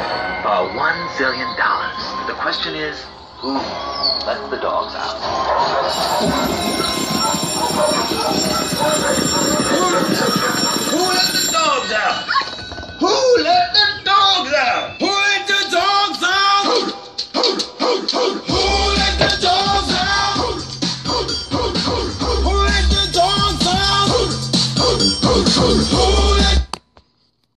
Uh, one zillion dollars. The question is, who let the dogs out? Who let the dogs out? Who let the dogs out? Who let the dogs out? Who let the dogs out? Who let the dogs out? Who